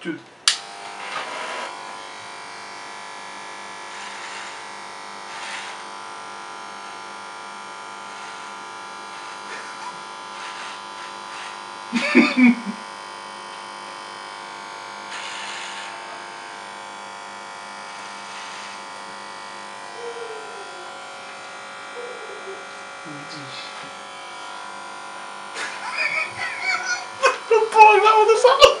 就 저... Pô, não, não sabe.